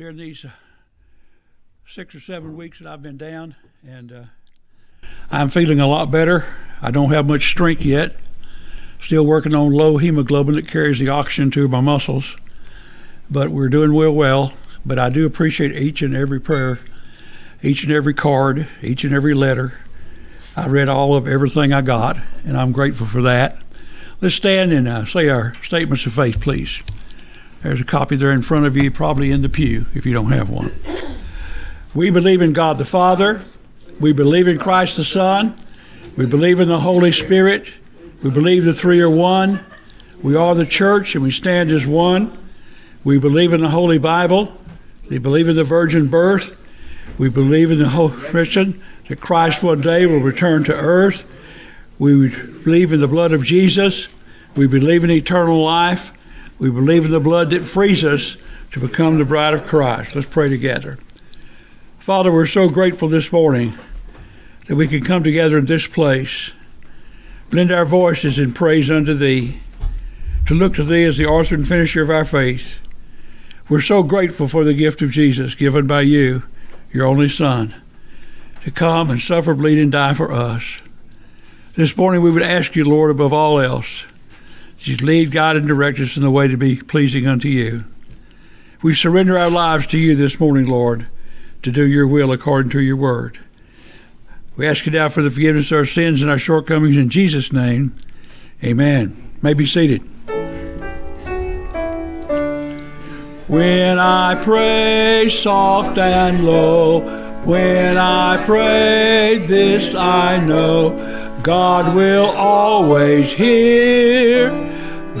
during these uh, six or seven weeks that I've been down, and uh, I'm feeling a lot better. I don't have much strength yet. Still working on low hemoglobin that carries the oxygen to my muscles, but we're doing real well. But I do appreciate each and every prayer, each and every card, each and every letter. I read all of everything I got, and I'm grateful for that. Let's stand and uh, say our statements of faith, please. There's a copy there in front of you, probably in the pew if you don't have one. We believe in God the Father. We believe in Christ the Son. We believe in the Holy Spirit. We believe the three are one. We are the church and we stand as one. We believe in the Holy Bible. We believe in the virgin birth. We believe in the whole Christian that Christ one day will return to earth. We believe in the blood of Jesus. We believe in eternal life. We believe in the blood that frees us to become the bride of Christ. Let's pray together. Father, we're so grateful this morning that we can come together in this place, blend our voices in praise unto Thee, to look to Thee as the author and finisher of our faith. We're so grateful for the gift of Jesus given by you, your only Son, to come and suffer, bleed, and die for us. This morning we would ask you, Lord, above all else, you lead, guide, and direct us in the way to be pleasing unto you. We surrender our lives to you this morning, Lord to do your will according to your word. We ask you now for the forgiveness of our sins and our shortcomings in Jesus' name. Amen. May be seated. When I pray soft and low, when I pray this I know, God will always hear.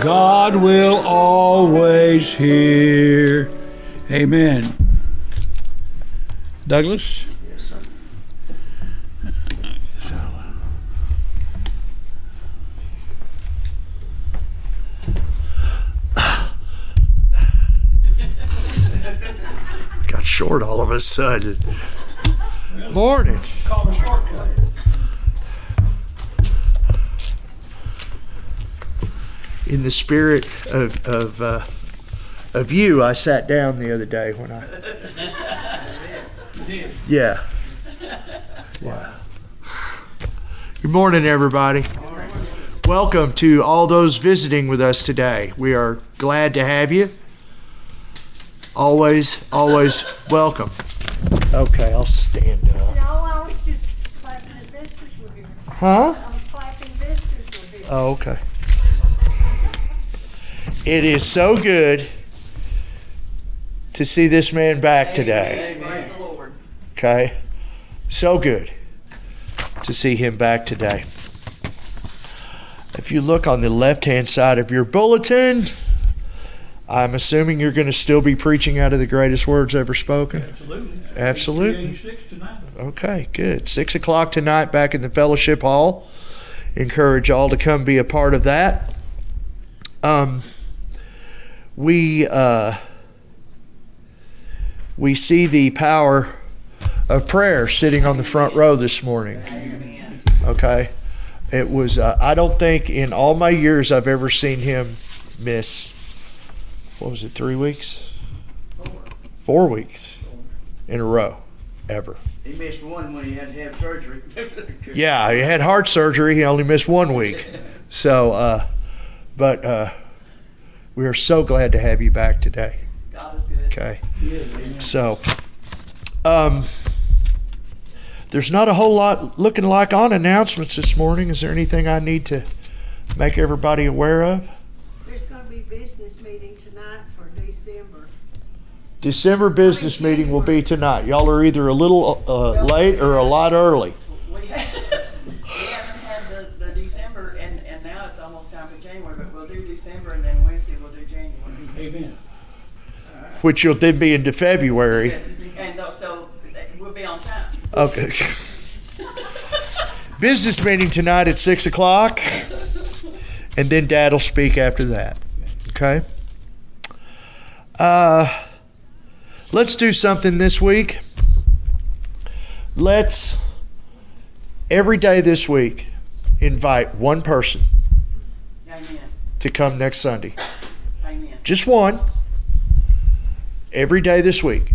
God will always hear. Amen. Douglas? Yes, sir. Got short all of a sudden. Morning. Call a shortcut. In the spirit of of uh, of you, I sat down the other day when I Yeah. Yeah. Good morning, everybody. Welcome to all those visiting with us today. We are glad to have you. Always, always welcome. Okay, I'll stand up. No, I was just clapping at visitors were here. Huh? I was clapping visitors were here. Oh, okay. It is so good to see this man back today. Okay? So good to see him back today. If you look on the left hand side of your bulletin, I'm assuming you're going to still be preaching out of the greatest words ever spoken. Absolutely. Absolutely. Okay, good. Six o'clock tonight back in the fellowship hall. Encourage all to come be a part of that. Um, we uh, we see the power of prayer sitting on the front row this morning. Okay, it was. Uh, I don't think in all my years I've ever seen him miss. What was it? Three weeks? Four weeks in a row, ever. He missed one when he had to have surgery. Yeah, he had heart surgery. He only missed one week. So, uh, but uh, we are so glad to have you back today. God is good. Okay. So, um, there's not a whole lot looking like on announcements this morning. Is there anything I need to make everybody aware of? There's gonna be business meeting tonight for December. December business meeting will be tonight. Y'all are either a little uh, late or a lot early. We haven't we haven't had the, the December, and, and now it's almost time for January, but we'll do December, and then Wednesday we'll do January. Amen. Which you'll then be into February. And so we'll be on time. Okay. Business meeting tonight at six o'clock, and then Dad will speak after that. Okay. Uh, let's do something this week. Let's every day this week invite one person Amen, to come next Sunday. Amen. Just one. every day this week.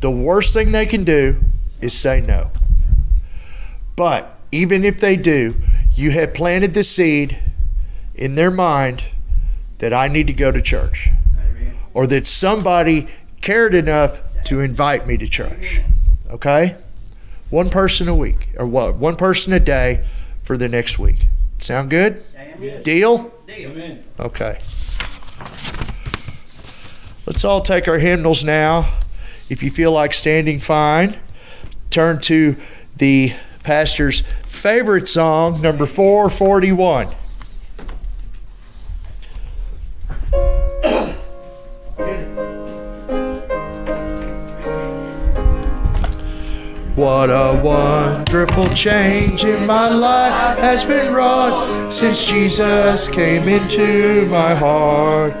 The worst thing they can do is say no. But even if they do, you have planted the seed in their mind that I need to go to church Amen. or that somebody cared enough to invite me to church. Okay? One person a week or what? One person a day for the next week. Sound good? Amen. Deal? Deal. Amen. Okay. Let's all take our hymnals now. If you feel like standing, fine. Turn to the pastor's favorite song, number 441. What a wonderful change in my life has been wrought since Jesus came into my heart.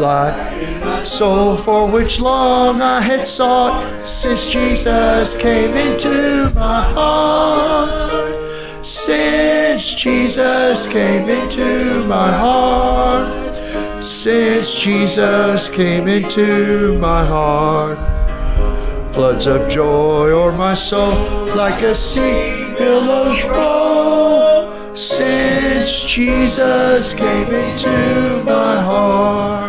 That soul for which long I had sought since Jesus came into my heart. Since Jesus came into my heart. Since Jesus came into my heart. Floods of joy o'er my soul like a sea billows roll. Since Jesus came into my heart,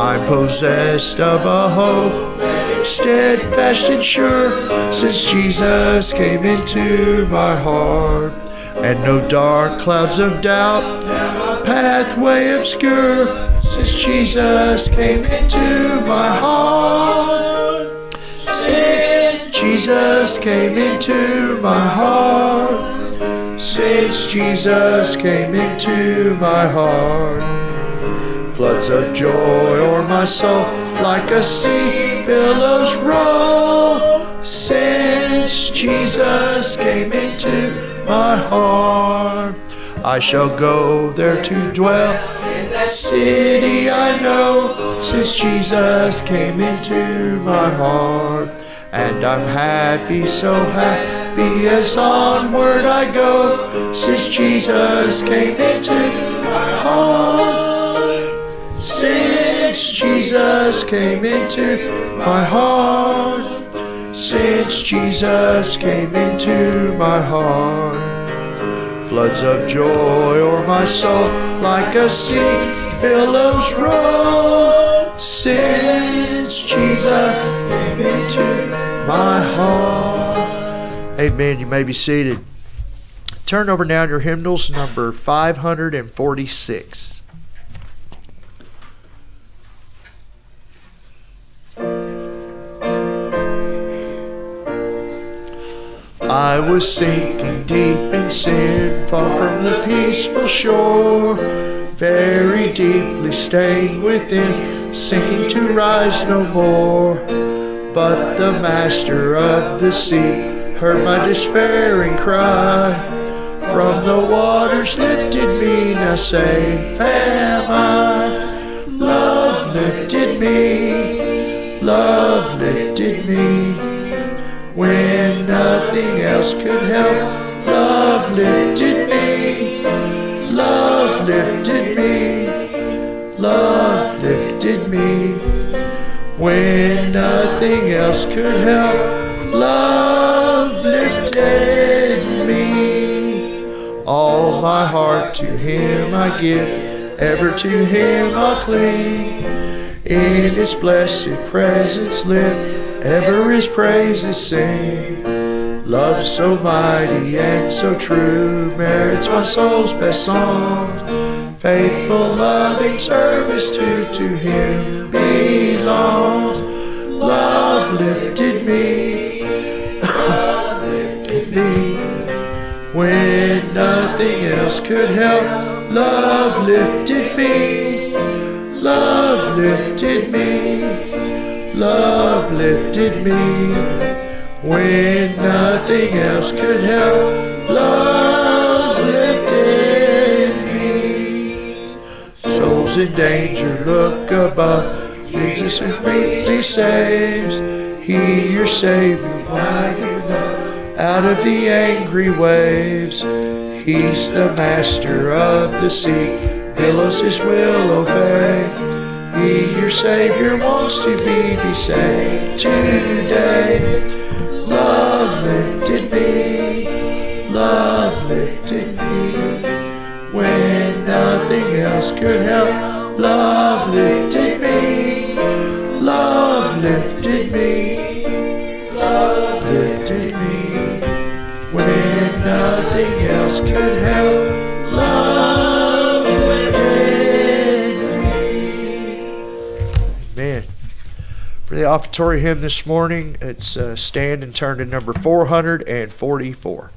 I'm possessed of a hope, steadfast and sure. Since Jesus came into my heart, and no dark clouds of doubt, pathway obscure. Since Jesus came into my heart. Since Jesus came into my heart, since Jesus came into my heart, floods of joy o'er my soul like a sea billows roll. Since Jesus came into my heart, I shall go there to dwell. City I know, since Jesus came into my heart. And I'm happy, so happy as onward I go, since Jesus came into my heart. Since Jesus came into my heart. Since Jesus came into my heart. Floods of joy o'er my soul like a sea billows roll. Since Jesus came into my heart. Amen. You may be seated. Turn over now your hymnals, number 546. I was sinking deep in sin, far from the peaceful shore, very deeply stained within, sinking to rise no more. But the master of the sea heard my despairing cry. From the waters lifted me, now safe am I. Love lifted me, love lifted me. When nothing else could help, love lifted me, love lifted me, love lifted me. When nothing else could help, love lifted me. All my heart to Him I give, ever to Him I'll cling. In His blessed presence live, ever His praises sing. Love so mighty and so true merits my soul's best songs. Faithful, loving service to to Him belongs. Love lifted me, lifted me when nothing else could help. Love lifted me, love lifted me, love lifted me when nothing else could help. Love lifted me. Souls in danger, look above. Jesus who greatly saves. He, your Savior, why the out of the angry waves. He's the master of the sea, billows his will obey. He, your Savior, wants to be, be saved today. Love lifted me. When nothing else could help, love lifted me, love lifted me, love lifted me. When nothing else could help, the offertory hymn this morning, it's uh, stand and turn to number 444.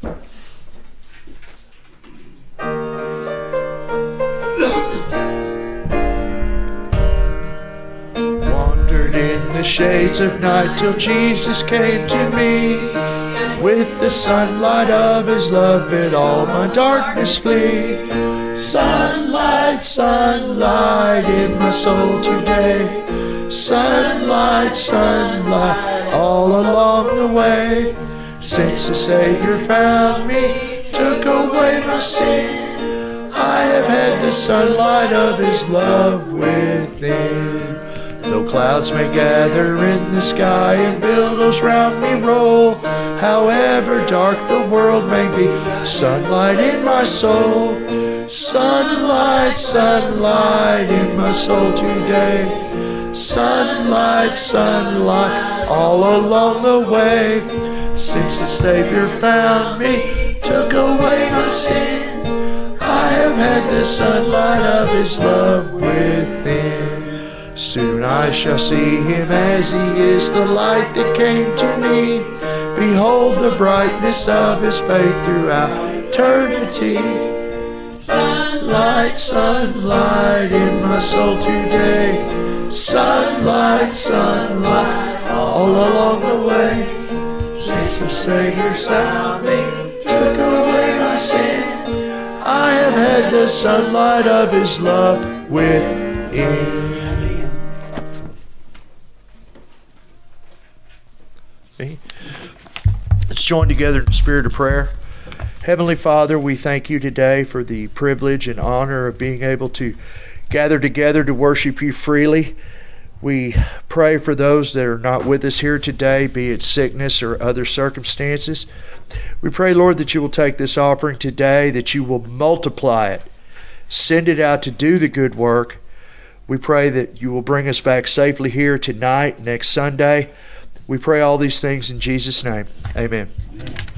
Wandered in the shades of night till Jesus came to me. With the sunlight of his love bid all my darkness flee. Sunlight, sunlight in my soul today. Sunlight, sunlight all along the way. Since the Savior found me, took away my sin. I have had the sunlight of his love within. Though clouds may gather in the sky and billows round me roll, however dark the world may be, sunlight in my soul. Sunlight, sunlight in my soul today. Sunlight, sunlight all along the way. Since the Savior found me, took away my sin. I have had the sunlight of his love within. Soon I shall see him as he is, the light that came to me. Behold the brightness of his faith throughout eternity. Sunlight, sunlight in my soul today. Sunlight, sunlight all along the way. Since the Savior found me, took away my sin. I have had the sunlight of his love within. Let's join together in the spirit of prayer. Heavenly Father, we thank you today for the privilege and honor of being able to gather together to worship you freely. We pray for those that are not with us here today, be it sickness or other circumstances. We pray, Lord, that you will take this offering today, that you will multiply it, send it out to do the good work. We pray that you will bring us back safely here tonight, next Sunday. We pray all these things in Jesus' name. Amen. It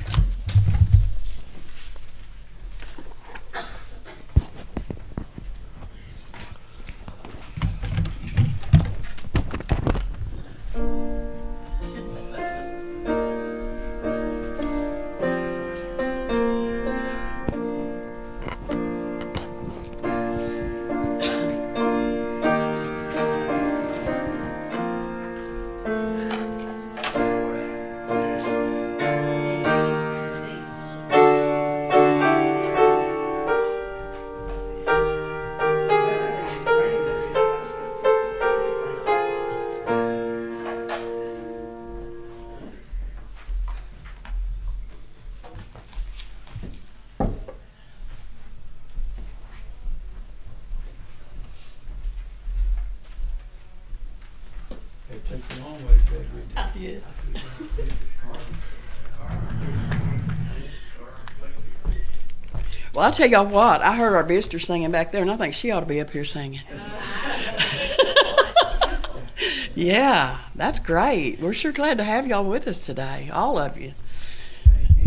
Well, I'll tell y'all what, I heard our visitor singing back there, and I think she ought to be up here singing. yeah, that's great. We're sure glad to have y'all with us today, all of you.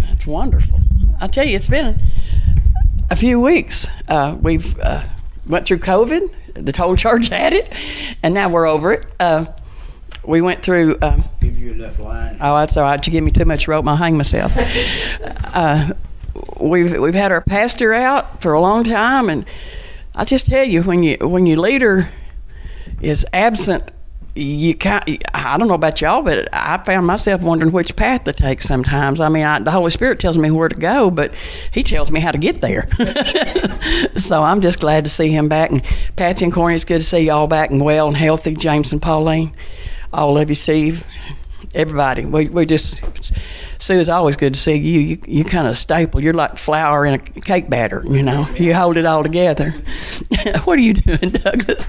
That's wonderful. I tell you, it's been a few weeks. Uh, we've uh, went through COVID. The whole church had it, and now we're over it. Uh, we went through. Um, Give you enough line. Oh, that's all right. You give me too much rope, I'll hang myself. we've we've had our pastor out for a long time, and I just tell you, when you when your leader is absent, you can't. I don't know about y'all, but I found myself wondering which path to take sometimes. I mean, I, the Holy Spirit tells me where to go, but He tells me how to get there. so I'm just glad to see him back. And Patsy and Corny, it's good to see y'all back and well and healthy. James and Pauline, all of you, Steve everybody. We, we just, Sue, it's always good to see you. You, you kind of staple. You're like flour in a cake batter, you know. You hold it all together. what are you doing, Douglas?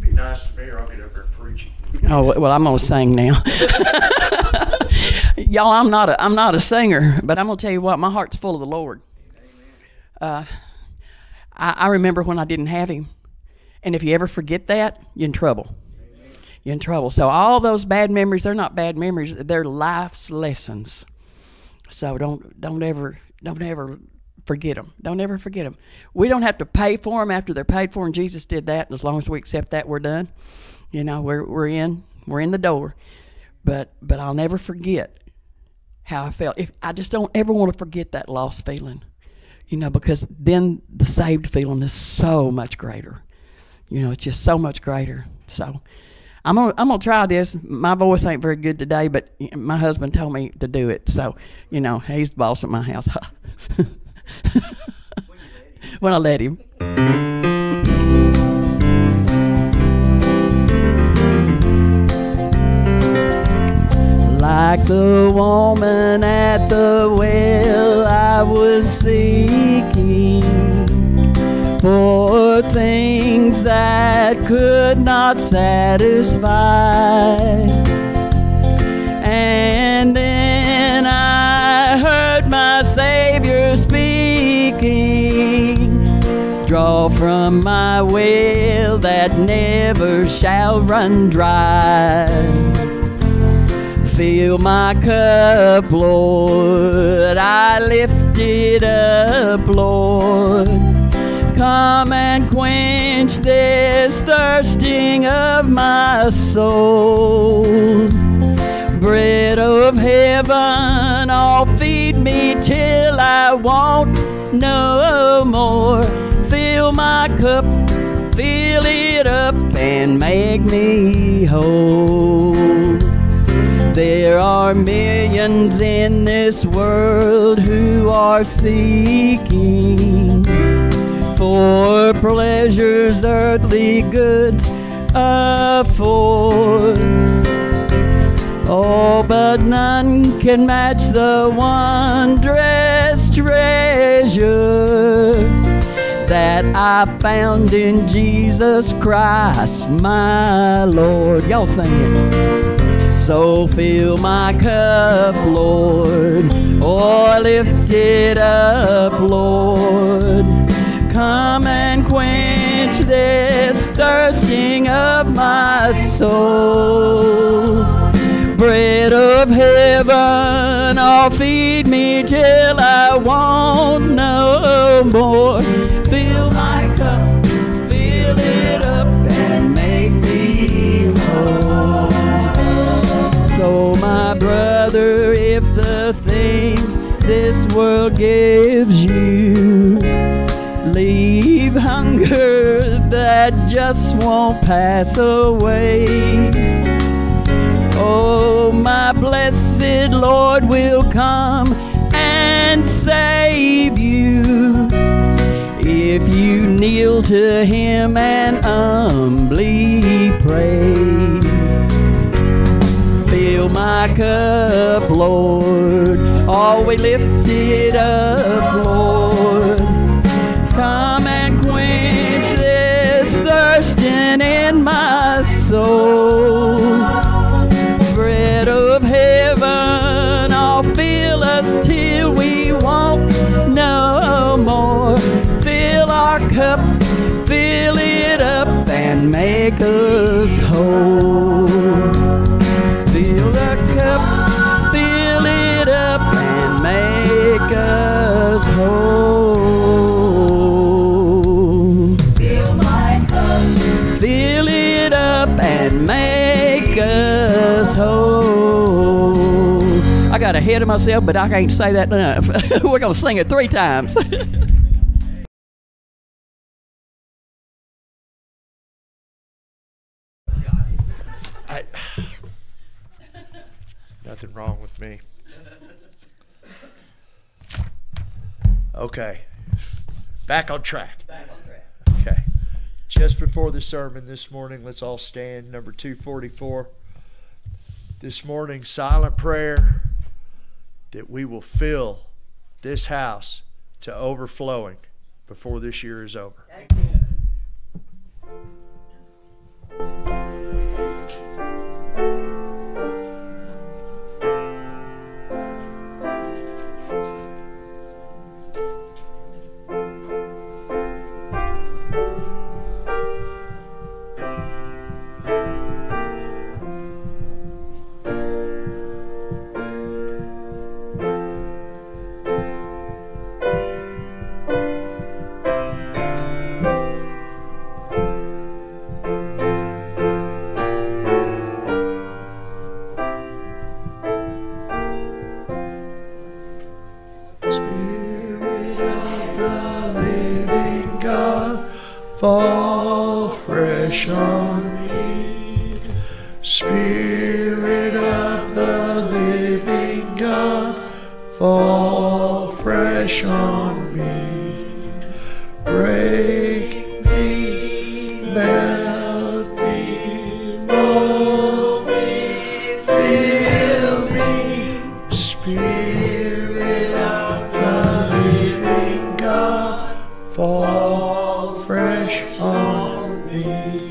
Be nice to me, or I'll get up there preaching. Oh well, I'm gonna sing now. Y'all, I'm not a I'm not a singer, but I'm gonna tell you what, my heart's full of the Lord. Uh, I, I remember when I didn't have Him, and if you ever forget that, you're in trouble. In trouble. So all those bad memories, they're not bad memories; they're life's lessons. So don't don't ever don't ever forget them. Don't ever forget them. We don't have to pay for them after they're paid for, and Jesus did that. And as long as we accept that, we're done. You know, we're we're in we're in the door. But but I'll never forget how I felt. If I just don't ever want to forget that lost feeling, you know, because then the saved feeling is so much greater. You know, it's just so much greater. So. I'm gonna, I'm gonna try this. My voice ain't very good today, but my husband told me to do it. So, you know, he's the boss at my house. when I let him. Like the woman at the well, I was seeking things that could not satisfy. And then I heard my Savior speaking Draw from my well that never shall run dry. Fill my cup, Lord, I lift it up, Lord. Come and quench this thirsting of my soul. Bread of heaven, oh, feed me till I want no more. Fill my cup, fill it up, and make me whole. There are millions in this world who are seeking for pleasures earthly goods afford. Oh, but none can match the wondrous treasure that I found in Jesus Christ, my Lord. Y'all sing it. So fill my cup, Lord. Oh, lift it up, Lord. Come and quench this thirsting of my soul. Bread of heaven, oh, feed me till I want no more. Fill my cup, fill it up, and make me whole. So, my brother, if the things this world gives you leave hunger that just won't pass away. Oh, my blessed Lord will come and save you if you kneel to Him and humbly pray. Fill my cup, Lord. always lift it up, Lord. Come and quench this thirsting in my soul. Ahead of myself, but I can't say that enough. We're gonna sing it three times. I, nothing wrong with me. Okay. Back on track. Okay. Just before the sermon this morning, let's all stand. Number 244. this morning silent prayer that we will fill this house to overflowing before this year is over. Fresh on me.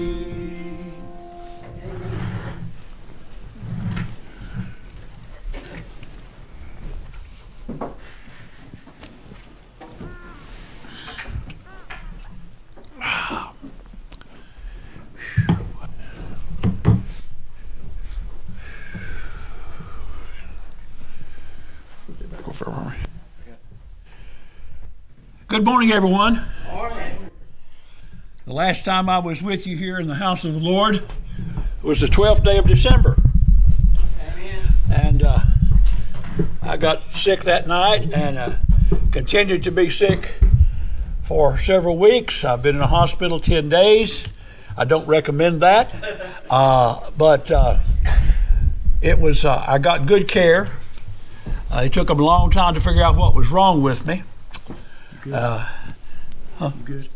Good morning, everyone. Last time I was with you here in the house of the Lord was the 12th day of December. And uh, I got sick that night and uh, continued to be sick for several weeks. I've been in the hospital 10 days. I don't recommend that. Uh, but uh, it was, uh, I got good care. Uh, it took them a long time to figure out what was wrong with me. Uh, Good.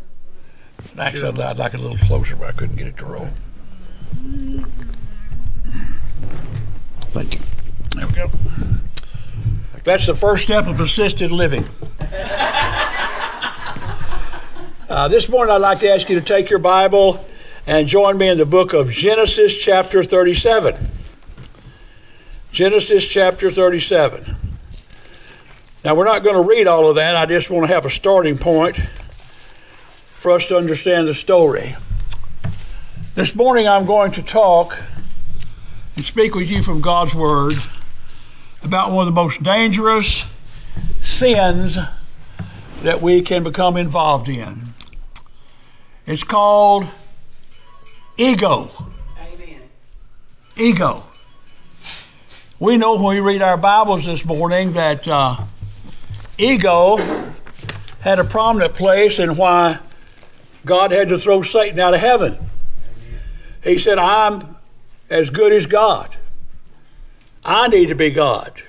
Actually, I'd, I'd like it a little closer, but I couldn't get it to roll. Thank you. There we go. That's the first step of assisted living. Uh, this morning, I'd like to ask you to take your Bible and join me in the book of Genesis, chapter 37. Genesis, chapter 37. Now, we're not going to read all of that. I just want to have a starting point for us to understand the story. This morning, I'm going to talk and speak with you from God's Word about one of the most dangerous sins that we can become involved in. It's called ego. Amen. Ego. We know when we read our Bibles this morning that uh, ego had a prominent place in why God had to throw Satan out of heaven. He said, I'm as good as God. I need to be God.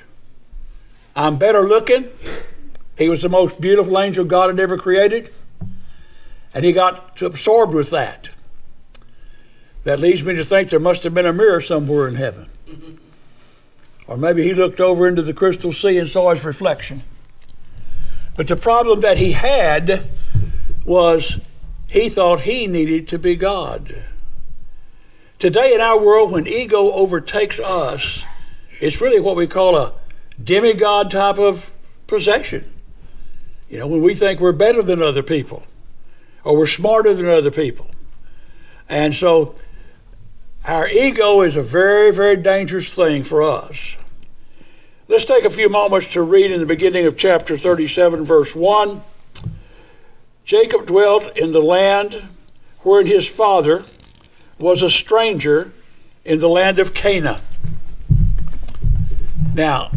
I'm better looking. He was the most beautiful angel God had ever created. And he got absorbed with that. That leads me to think there must have been a mirror somewhere in heaven. Or maybe he looked over into the crystal sea and saw his reflection. But the problem that he had was he thought he needed to be God. Today in our world, when ego overtakes us, it's really what we call a demigod type of possession. You know, when we think we're better than other people or we're smarter than other people. And so our ego is a very, very dangerous thing for us. Let's take a few moments to read in the beginning of chapter 37, verse 1. Jacob dwelt in the land wherein his father was a stranger in the land of Canaan. Now,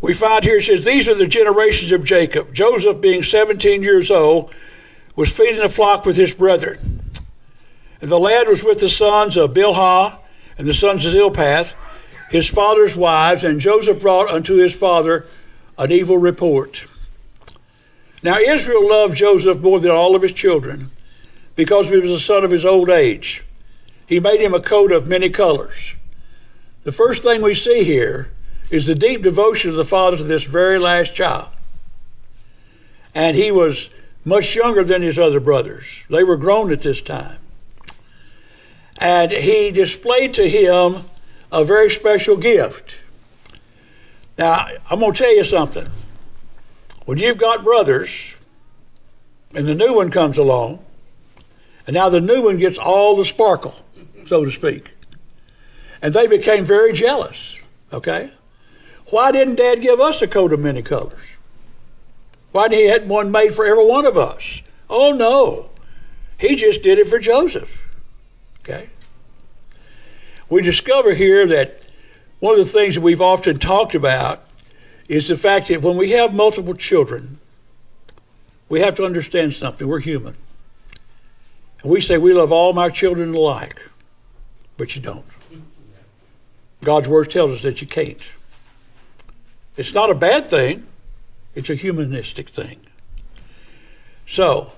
we find here it says, These are the generations of Jacob. Joseph, being 17 years old, was feeding a flock with his brethren. And the lad was with the sons of Bilhah and the sons of Zilpah, his father's wives, and Joseph brought unto his father an evil report. Now Israel loved Joseph more than all of his children, because he was the son of his old age. He made him a coat of many colors. the first thing we see here is the deep devotion of the father to this very last child. And he was much younger than his other brothers. They were grown at this time. And he displayed to him a very special gift. Now, I'm going to tell you something. When you've got brothers, and the new one comes along, and now the new one gets all the sparkle, so to speak. And they became very jealous, okay? Why didn't Dad give us a coat of many colors? Why didn't he have one made for every one of us? Oh, no. He just did it for Joseph, okay? We discover here that one of the things that we've often talked about is the fact that when we have multiple children, we have to understand something. We're human. And we say we love all my children alike, but you don't. God's word tells us that you can't. It's not a bad thing, it's a humanistic thing. So,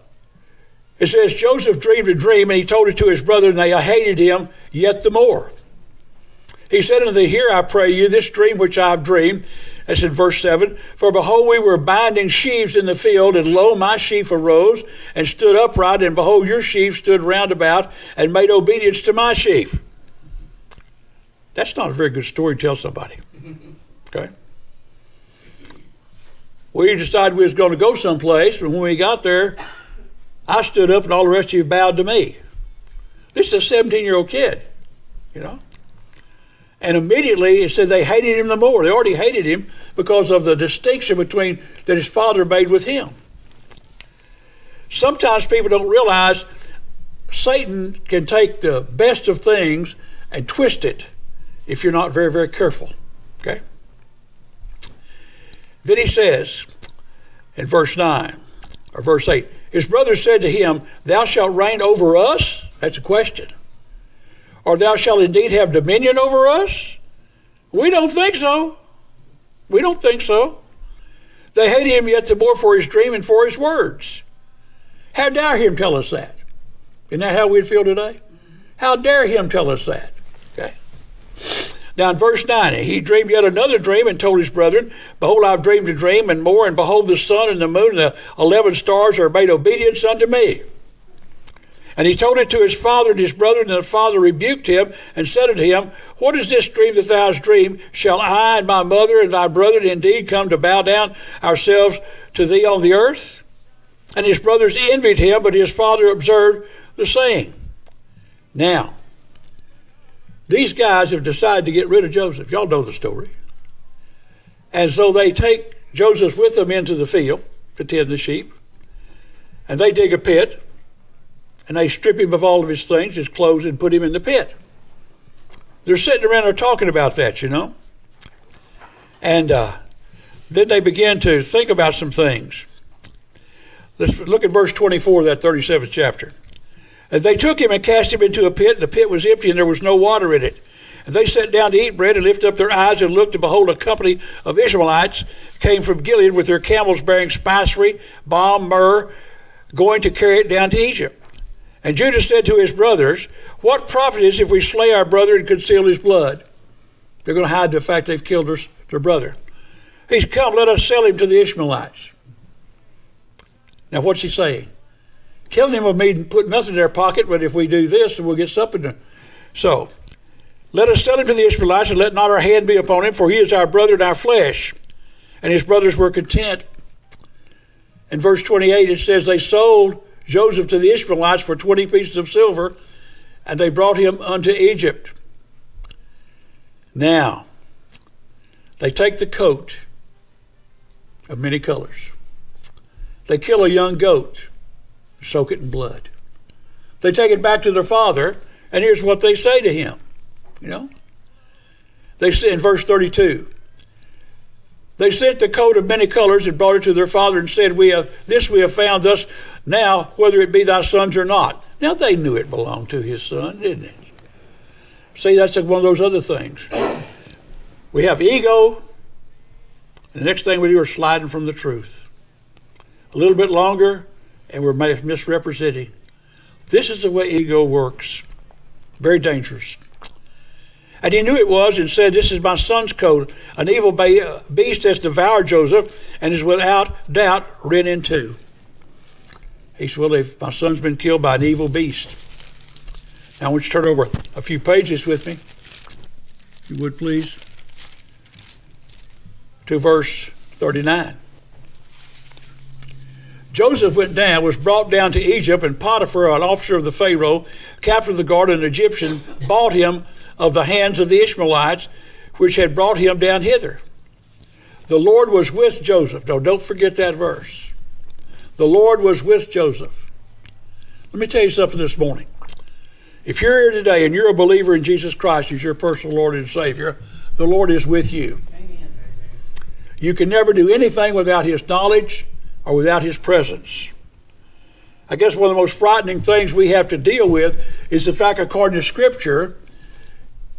it says Joseph dreamed a dream, and he told it to his brother, and they hated him yet the more. He said unto them, Hear, I pray you, this dream which I have dreamed. That's in verse 7. For behold, we were binding sheaves in the field, and lo, my sheaf arose and stood upright, and behold, your sheaf stood round about and made obedience to my sheaf. That's not a very good story to tell somebody. Okay? We decided we was going to go someplace, and when we got there, I stood up and all the rest of you bowed to me. This is a 17 year old kid, you know? And immediately it said they hated him the more. They already hated him because of the distinction between that his father made with him. Sometimes people don't realize Satan can take the best of things and twist it if you're not very, very careful. Okay? Then he says in verse 9 or verse 8, his brother said to him, Thou shalt reign over us? That's a question. Or thou shalt indeed have dominion over us? We don't think so. We don't think so. They hate him yet the more for his dream and for his words. How dare him tell us that? Isn't that how we'd feel today? How dare him tell us that? Okay. Now in verse 90, he dreamed yet another dream and told his brethren, Behold, I've dreamed a dream and more, and behold, the sun and the moon and the eleven stars are made obedience unto me. And he told it to his father and his brother, and the father rebuked him and said unto him, What is this dream that thou hast dreamed? Shall I and my mother and thy brethren indeed come to bow down ourselves to thee on the earth? And his brothers envied him, but his father observed the saying. Now, these guys have decided to get rid of Joseph. Y'all know the story. And so they take Joseph with them into the field to tend the sheep, and they dig a pit and they strip him of all of his things, his clothes, and put him in the pit. They're sitting around there talking about that, you know. And uh, then they begin to think about some things. Let's look at verse 24 of that 37th chapter. And they took him and cast him into a pit, and the pit was empty, and there was no water in it. And they sat down to eat bread and lifted up their eyes and looked, and behold, a company of Ishmaelites came from Gilead with their camels bearing spicery, balm, myrrh, going to carry it down to Egypt. And Judah said to his brothers, What profit is if we slay our brother and conceal his blood? They're going to hide the fact they've killed their, their brother. He's come, let us sell him to the Ishmaelites. Now, what's he saying? Killing him will mean put nothing in their pocket, but if we do this, we'll get something. So, let us sell him to the Ishmaelites, and let not our hand be upon him, for he is our brother and our flesh. And his brothers were content. In verse 28, it says, They sold Joseph to the Ishmaelites for 20 pieces of silver, and they brought him unto Egypt. Now, they take the coat of many colors. They kill a young goat, soak it in blood. They take it back to their father, and here's what they say to him. You know? They say in verse 32 they sent the coat of many colors and brought it to their father and said, "We have this we have found thus now, whether it be thy son's or not." Now they knew it belonged to his son, didn't it? See, that's one of those other things. We have ego. The next thing we do is sliding from the truth. A little bit longer, and we're misrepresenting. This is the way ego works. Very dangerous. And he knew it was and said, This is my son's coat. An evil beast has devoured Joseph and is without doubt rent in two. He said, Well, if my son's been killed by an evil beast. Now I want you to turn over a few pages with me, if you would please, to verse 39. Joseph went down, was brought down to Egypt, and Potiphar, an officer of the Pharaoh, captain of the guard, an Egyptian, bought him of the hands of the Ishmaelites, which had brought him down hither. The Lord was with Joseph. No, don't forget that verse. The Lord was with Joseph. Let me tell you something this morning. If you're here today and you're a believer in Jesus Christ as your personal Lord and Savior, the Lord is with you. You can never do anything without His knowledge or without His presence. I guess one of the most frightening things we have to deal with is the fact, according to Scripture,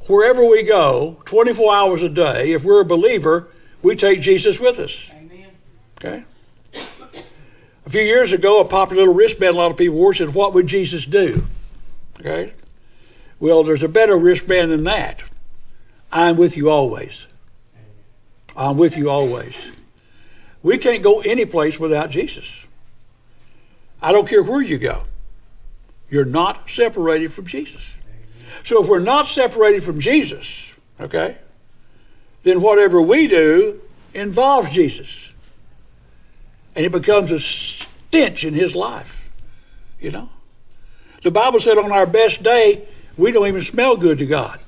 wherever we go, 24 hours a day, if we're a believer, we take Jesus with us. Amen. Okay? A few years ago, a popular little wristband a lot of people wore said, What would Jesus do? Okay? Well, there's a better wristband than that. I'm with you always. I'm with you always. We can't go any place without Jesus. I don't care where you go. You're not separated from Jesus. So if we're not separated from Jesus, okay, then whatever we do involves Jesus. And it becomes a stench in his life, you know. The Bible said on our best day, we don't even smell good to God.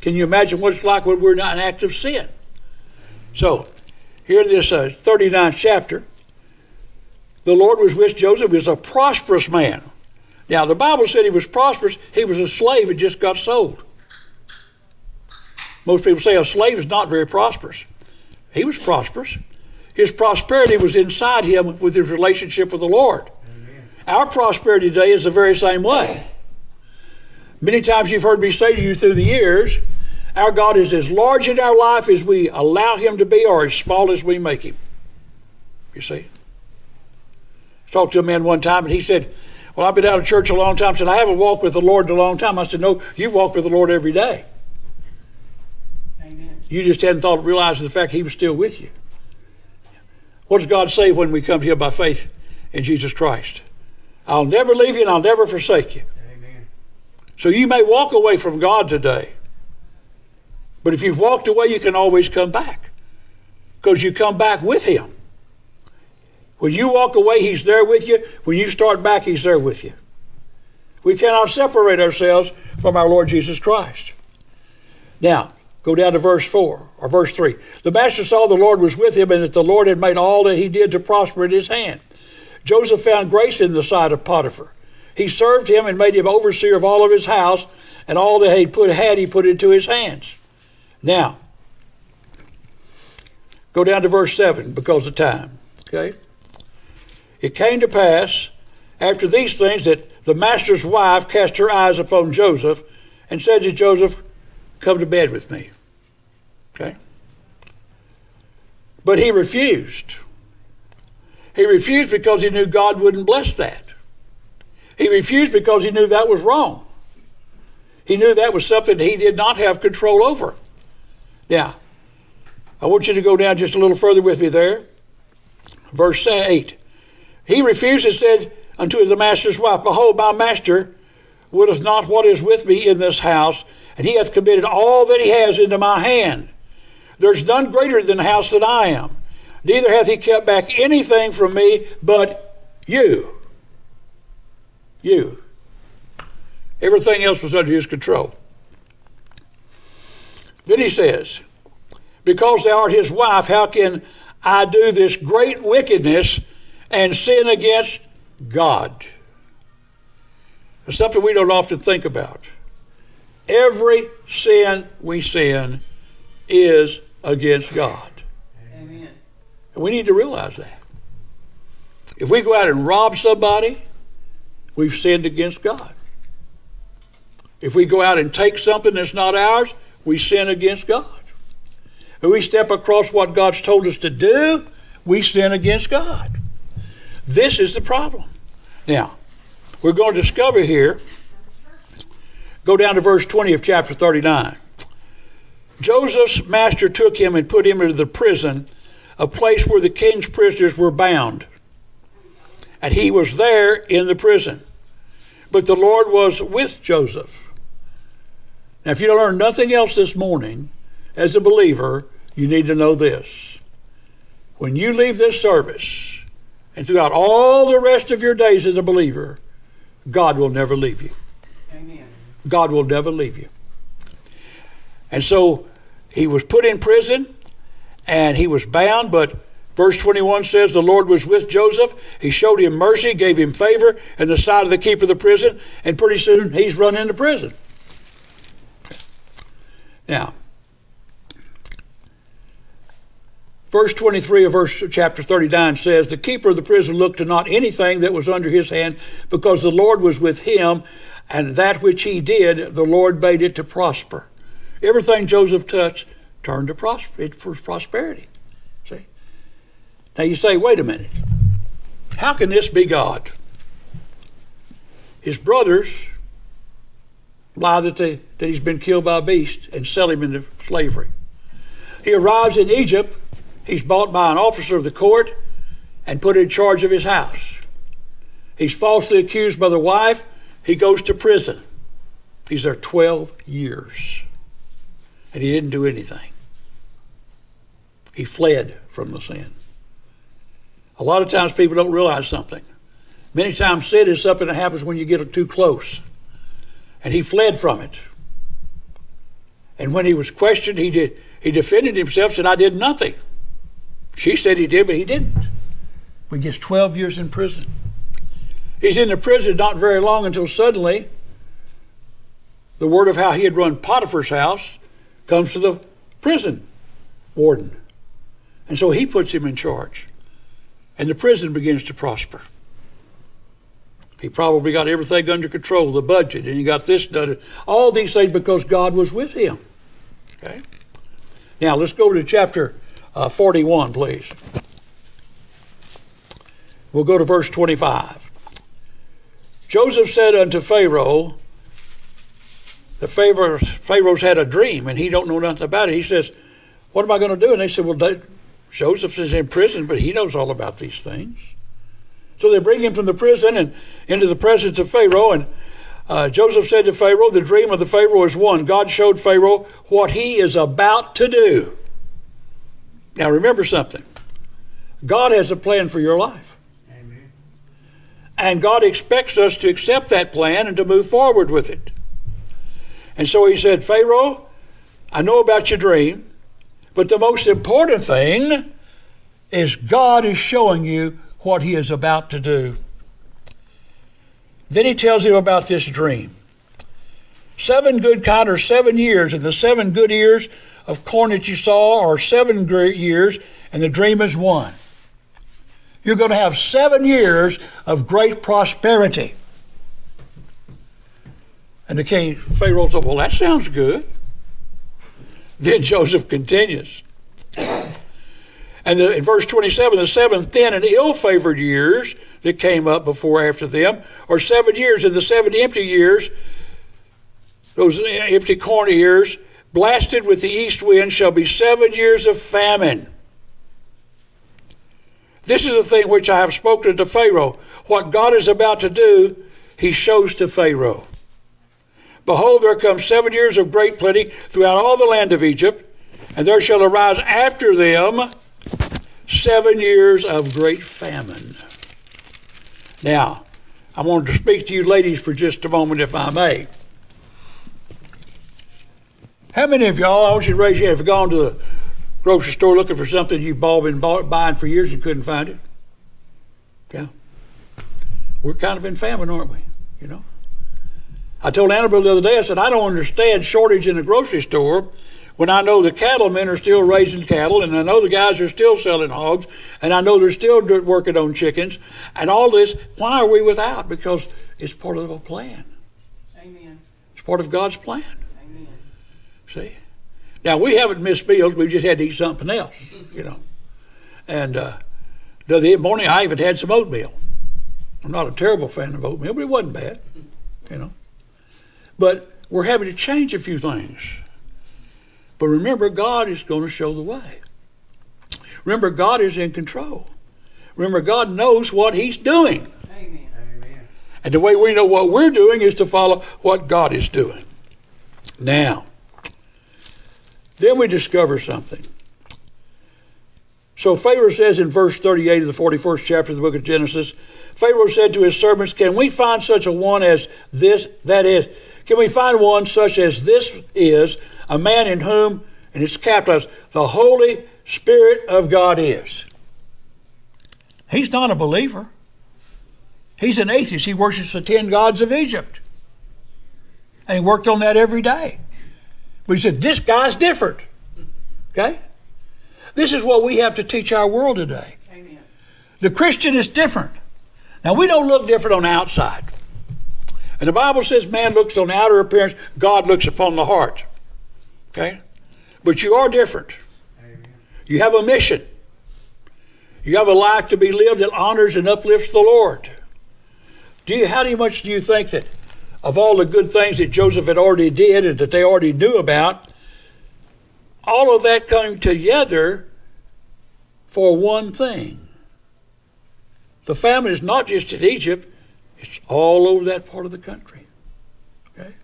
Can you imagine what it's like when we're not in active sin? So, here in this uh, 39th chapter, the Lord was with Joseph. He was a prosperous man. Now, the Bible said he was prosperous. He was a slave and just got sold. Most people say a slave is not very prosperous. He was prosperous. His prosperity was inside him with his relationship with the Lord. Our prosperity today is the very same way. Many times you've heard me say to you through the years, our God is as large in our life as we allow Him to be, or as small as we make Him. You see? I talked to a man one time, and he said, Well, I've been out of church a long time. I said, I haven't walked with the Lord in a long time. I said, No, you've walked with the Lord every day. Amen. You just hadn't thought, realized the fact He was still with you. What does God say when we come Him by faith in Jesus Christ? I'll never leave you and I'll never forsake you. Amen. So you may walk away from God today, but if you've walked away, you can always come back because you come back with Him. When you walk away, He's there with you. When you start back, He's there with you. We cannot separate ourselves from our Lord Jesus Christ. Now, go down to verse 4 or verse 3. The master saw the Lord was with him and that the Lord had made all that he did to prosper in his hand. Joseph found grace in the sight of Potiphar. He served him and made him overseer of all of his house, and all that he put had he put into his hands. Now, go down to verse 7 because of time. Okay? It came to pass after these things that the master's wife cast her eyes upon Joseph and said to Joseph, Come to bed with me. Okay? But he refused. He refused because he knew God wouldn't bless that. He refused because he knew that was wrong. He knew that was something he did not have control over. Now, I want you to go down just a little further with me there. Verse 8. He refused and said unto the master's wife, Behold, my master willeth not what is with me in this house, and he hath committed all that he has into my hand. There's none greater than the house that I am. Neither hath he kept back anything from me but you. You. Everything else was under his control. Then he says, Because thou art his wife, how can I do this great wickedness and sin against God? It's something we don't often think about. Every sin we sin is against God. Amen. And we need to realize that. If we go out and rob somebody, we've sinned against God. If we go out and take something that's not ours, we sin against God. If we step across what God's told us to do, we sin against God. This is the problem. Now, we're going to discover here, go down to verse 20 of chapter 39. Joseph's master took him and put him into the prison, a place where the king's prisoners were bound. And he was there in the prison. But the Lord was with Joseph. Now, if you learn nothing else this morning as a believer, you need to know this. When you leave this service and throughout all the rest of your days as a believer, God will never leave you. Amen. God will never leave you. And so he was put in prison and he was bound, but verse 21 says the Lord was with Joseph. He showed him mercy, gave him favor in the sight of the keeper of the prison, and pretty soon he's run into prison. Now, verse 23 of verse chapter 39 says, The keeper of the prison looked to not anything that was under his hand, because the Lord was with him, and that which he did, the Lord made it to prosper. Everything Joseph touched turned to prosper, it was prosperity. See? Now you say, wait a minute. How can this be God? His brothers lie that, they, that he's been killed by a beast and sell him into slavery. He arrives in Egypt. He's bought by an officer of the court and put in charge of his house. He's falsely accused by the wife. He goes to prison. He's there 12 years. And he didn't do anything. He fled from the sin. A lot of times people don't realize something. Many times sin is something that happens when you get too close. And he fled from it. And when he was questioned, he did he defended himself, said, I did nothing. She said he did, but he didn't. He gets 12 years in prison. He's in the prison not very long until suddenly the word of how he had run Potiphar's house comes to the prison warden. And so he puts him in charge. And the prison begins to prosper. He probably got everything under control, the budget, and he got this done. All these things because God was with him. Okay? Now let's go to chapter uh, 41, please. We'll go to verse 25. Joseph said unto Pharaoh, the Pharaoh, Pharaoh's had a dream and he don't know nothing about it. He says, what am I going to do? And they said, well, Joseph is in prison, but he knows all about these things. So they bring him from the prison and into the presence of Pharaoh. And uh, Joseph said to Pharaoh, The dream of the Pharaoh is one. God showed Pharaoh what he is about to do. Now remember something God has a plan for your life. Amen. And God expects us to accept that plan and to move forward with it. And so he said, Pharaoh, I know about your dream, but the most important thing is God is showing you what he is about to do. Then he tells him about this dream. Seven good kind are seven years, and the seven good ears of corn that you saw are seven great years, and the dream is one. You're going to have seven years of great prosperity. And the king, Pharaoh said, well, that sounds good. Then Joseph continues. And the, in verse 27, the seven thin and ill favored years that came up before after them are seven years, and the seven empty years, those empty corn ears, blasted with the east wind, shall be seven years of famine. This is the thing which I have spoken to Pharaoh. What God is about to do, he shows to Pharaoh. Behold, there come seven years of great plenty throughout all the land of Egypt, and there shall arise after them seven years of great famine. Now, I wanted to speak to you ladies for just a moment, if I may. How many of y'all, I want you to raise your hand, have gone to the grocery store looking for something you've all been buying for years and couldn't find it? Yeah. We're kind of in famine, aren't we? You know? I told Annabelle the other day, I said, I don't understand shortage in the grocery store when I know the cattlemen are still raising cattle, and I know the guys are still selling hogs, and I know they're still working on chickens, and all this. Why are we without? Because it's part of a plan. Amen. It's part of God's plan. See? Now, we haven't missed meals. We've just had to eat something else, you know. And uh, the other morning, I even had some oatmeal. I'm not a terrible fan of oatmeal, but it wasn't bad, you know. But we're having to change a few things. But remember, God is going to show the way. Remember, God is in control. Remember, God knows what He's doing. Amen. Amen. And the way we know what we're doing is to follow what God is doing. Now, then we discover something. So Pharaoh says in verse 38 of the 41st chapter of the book of Genesis, Pharaoh said to his servants, Can we find such a one as this? That is, can we find one such as this is, a man in whom, and it's capitalized, the Holy Spirit of God is? He's not a believer. He's an atheist. He worships the ten gods of Egypt. And he worked on that every day. But he said, This guy's different. Okay? This is what we have to teach our world today. Amen. The Christian is different. Now, we don't look different on the outside. And the Bible says man looks on the outer appearance, God looks upon the heart. Okay? But you are different. You have a mission. You have a life to be lived that honors and uplifts the Lord. Do you, how much do you think that of all the good things that Joseph had already did and that they already knew about, all of that coming together for one thing? The famine is not just in Egypt, it's all over that part of the country. Okay?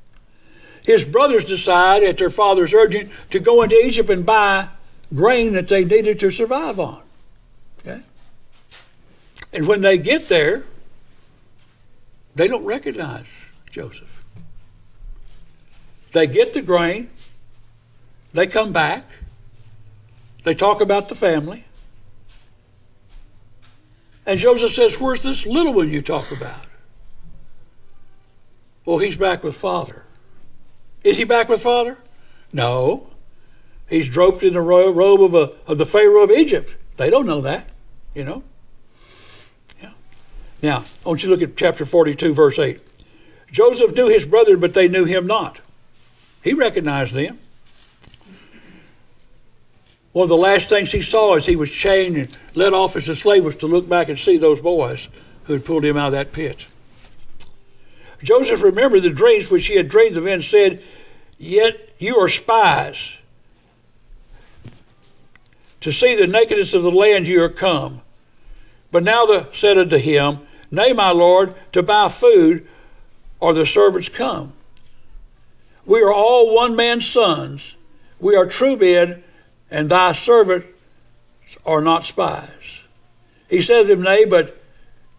His brothers decide, at their father's urging, to go into Egypt and buy grain that they needed to survive on. Okay? And when they get there, they don't recognize Joseph. They get the grain, they come back, they talk about the family. And Joseph says, Where's this little one you talk about? Well, he's back with father. Is he back with father? No. He's draped in the ro- robe of, a, of the Pharaoh of Egypt. They don't know that, you know. Yeah. Now, I want you to look at chapter 42, verse 8. Joseph knew his brother, but they knew him not. He recognized them. One of the last things he saw as he was chained and led off as a slave was to look back and see those boys who had pulled him out of that pit. Joseph remembered the dreams which he had dreamed of and said, Yet you are spies. To see the nakedness of the land you are come. But now the said unto him, Nay, my lord, to buy food, or the servants come. We are all one man's sons. We are true men, and thy servants are not spies. He said to them, Nay, but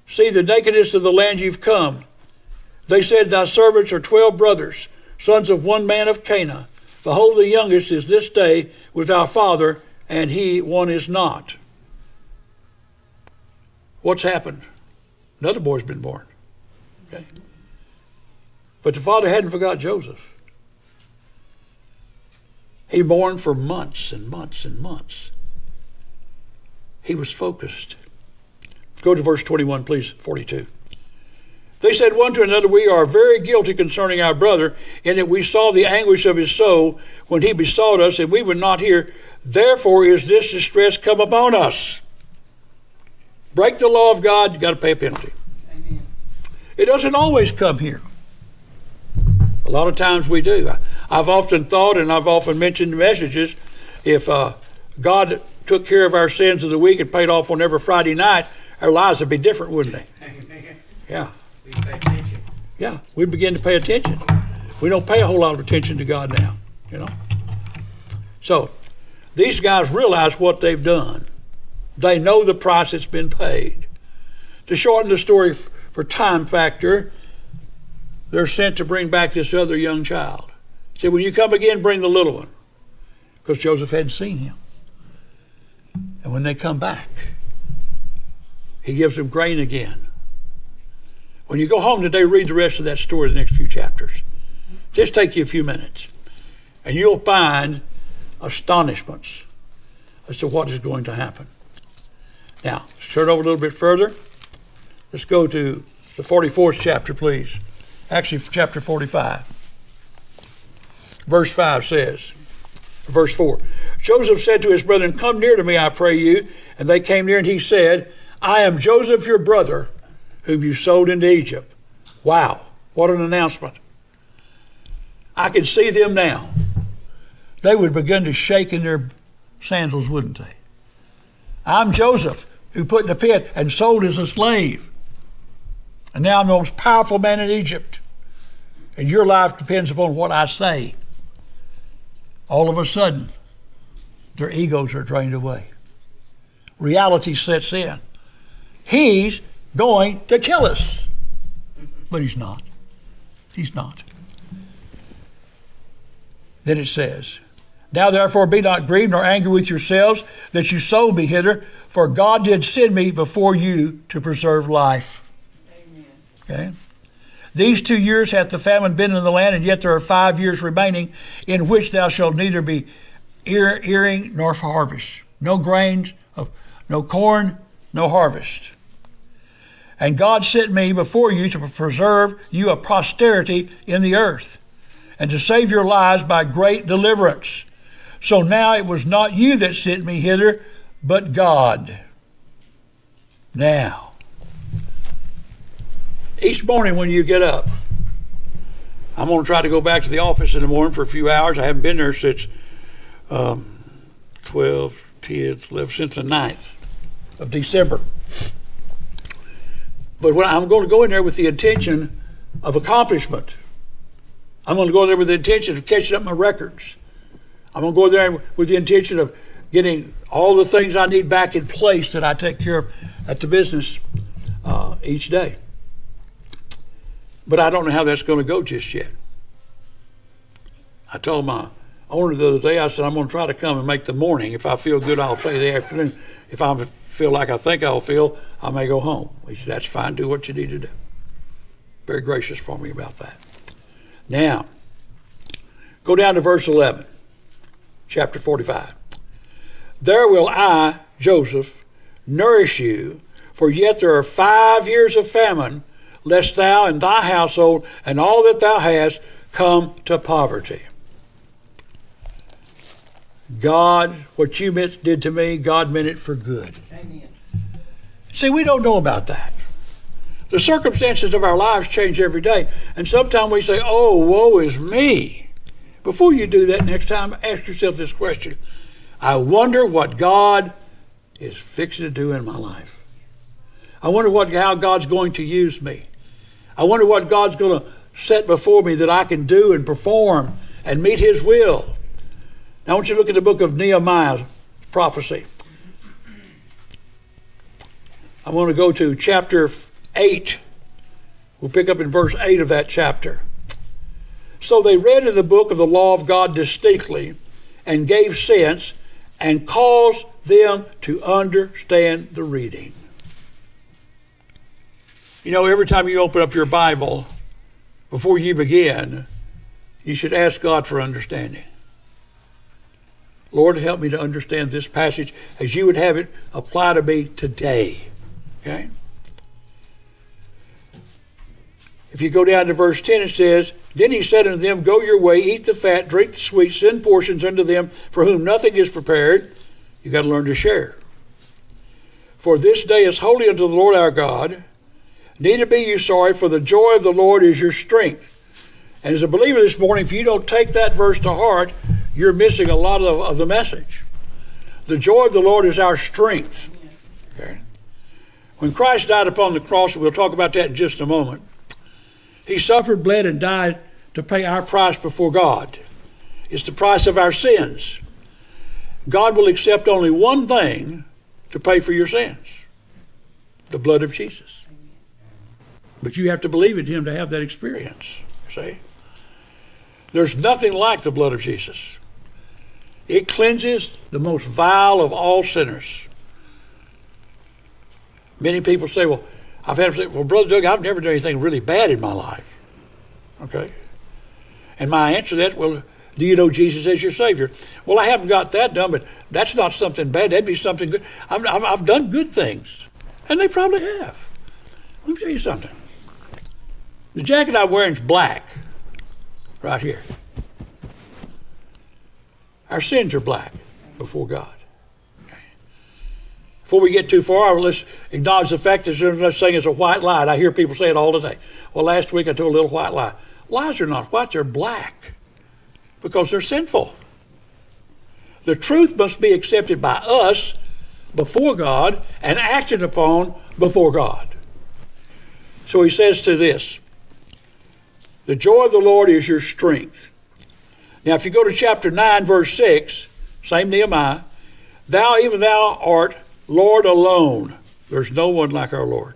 see the nakedness of the land you've come. They said, Thy servants are twelve brothers, sons of one man of Canaan. Behold, the youngest is this day with our father, and he one is not. What's happened? Another boy's been born. Okay. But the father hadn't forgot Joseph. He mourned for months and months and months. He was focused. Go to verse 21, please, 42. They said one to another, We are very guilty concerning our brother, in that we saw the anguish of his soul when he besought us, and we would not hear. Therefore is this distress come upon us. Break the law of God, you got to pay a penalty. Amen. It doesn't always come here. A lot of times we do. I've often thought, and I've often mentioned messages, if uh, God took care of our sins of the week and paid off on every Friday night, our lives would be different, wouldn't they? Yeah. We pay attention. Yeah, we begin to pay attention. We don't pay a whole lot of attention to God now, you know. So, these guys realize what they've done. They know the price that's been paid. To shorten the story for time factor, they're sent to bring back this other young child. He said, when you come again, bring the little one, because Joseph hadn't seen him. And when they come back, he gives them grain again. When you go home today, read the rest of that story, the next few chapters. Just take you a few minutes, and you'll find astonishments as to what is going to happen. Now, let's turn over a little bit further. Let's go to the 44th chapter, please. Actually, chapter 45. Verse 5 says, verse 4 Joseph said to his brethren, Come near to me, I pray you. And they came near, and he said, I am Joseph, your brother, whom you sold into Egypt. Wow, what an announcement. I can see them now. they would begin to shake in their sandals, wouldn't they? I'm Joseph, who put in the pit and sold as a slave. And now I'm the most powerful man in Egypt. And your life depends upon what I say. All of a sudden, their egos are drained away. Reality sets in. He's going to kill us. But he's not. He's not. Then it says, Now therefore be not grieved nor angry with yourselves that you sold me hither, for God did send me before you to preserve life. Okay? These two years hath the famine been in the land, and yet there are five years remaining, in which thou shalt neither be ear, earing nor harvest. No grains, of, no corn, no harvest. And God sent me before you to preserve you a posterity in the earth, and to save your lives by great deliverance. So now it was not you that sent me hither, but God. Now, each morning when you get up, I'm going to try to go back to the office in the morning for a few hours. I haven't been there since um, 12, 10, 11, since the 9th of December. But when I'm going to go in there with the intention of accomplishment. I'm going to go there with the intention of catching up my records. I'm going to go there with the intention of getting all the things I need back in place that I take care of at the business uh, each day. But I don't know how that's going to go just yet. I told my owner the other day, I said, I'm going to try to come and make the morning. If I feel good, I'll play the afternoon. If I feel like I think I'll feel, I may go home. He said, That's fine. Do what you need to do. Very gracious for me about that. Now, go down to verse 11, chapter 45. There will I, Joseph, nourish you, for yet there are five years of famine lest thou and thy household and all that thou hast come to poverty. God, what you meant, did to me, God meant it for good. Amen. See, we don't know about that. The circumstances of our lives change every day, and sometimes we say, Oh, woe is me. Before you do that next time, ask yourself this question I wonder what God is fixing to do in my life. I wonder what, how God's going to use me. I wonder what God's going to set before me that I can do and perform and meet His will. Now, I want you to look at the book of Nehemiah prophecy. I want to go to chapter 8. We'll pick up in verse 8 of that chapter. So they read in the book of the law of God distinctly and gave sense and caused them to understand the reading. You know, every time you open up your Bible, before you begin, you should ask God for understanding. Lord, help me to understand this passage as you would have it apply to me today. Okay? If you go down to verse 10, it says, Then he said unto them, Go your way, eat the fat, drink the sweet, send portions unto them for whom nothing is prepared. you got to learn to share. For this day is holy unto the Lord our God. Neither be you sorry, for the joy of the Lord is your strength. And as a believer this morning, if you don't take that verse to heart, you're missing a lot of, of the message. The joy of the Lord is our strength. Okay? When Christ died upon the cross, we'll talk about that in just a moment, he suffered, bled, and died to pay our price before God. It's the price of our sins. God will accept only one thing to pay for your sins the blood of Jesus. But you have to believe in Him to have that experience. See? There's nothing like the blood of Jesus. It cleanses the most vile of all sinners. Many people say, well, I've had well, Brother Doug, I've never done anything really bad in my life. Okay? And my answer to that, well, do you know Jesus as your Savior? Well, I haven't got that done, but that's not something bad. That'd be something good. I've, I've, I've done good things. And they probably have. Let me tell you something. The jacket I'm wearing is black, right here. Our sins are black before God. Before we get too far, let's acknowledge the fact that there's such thing as a white lie. I hear people say it all the day. Well, last week I told a little white lie. Lies are not white, they're black because they're sinful. The truth must be accepted by us before God and acted upon before God. So he says to this The joy of the Lord is your strength. Now, if you go to chapter 9, verse 6, same Nehemiah, thou, even thou, art Lord alone. There's no one like our Lord.